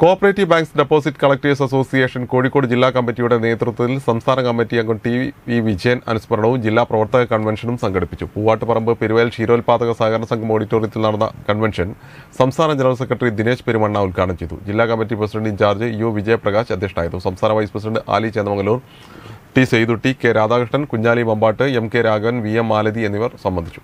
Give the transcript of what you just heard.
Cooperative banks deposit collectors association Kozhikode ജില്ലാ കമ്മിറ്റിയുടെ നേതൃത്വത്തിൽ സംസ്ഥാന കമ്മിറ്റി അംഗം ടി വി വിജയൻ അനുസ്മരണവും ജില്ലാ പ്രവർത്തക കൺവെൻഷനും സംഘടിപ്പിച്ചു. പൂവാട്ടുപറമ്പ് പെരുവയൽ ക്ഷീരോത്പാദക സഹകരണ സംഘം ഓഡിറ്റോറിയത്തിൽ നടന്ന കൺവെൻഷൻ സംസ്ഥാന ജനറൽ സെക്രട്ടറി ദിനേശ് പെരുമണ്ണ ഉദ്ഘാടനം ചെയ്തു. ജില്ലാ committee president in charge U Vijayaprakash അധ്യക്ഷനായിരുന്നു. സംസ്ഥാന vice president Ali Chennamangalur T Seythutty K Radhakrishnan Kunhali Mambatt M K Raghavan V M Malathi എന്നിവർ സംബന്ധിച്ചു.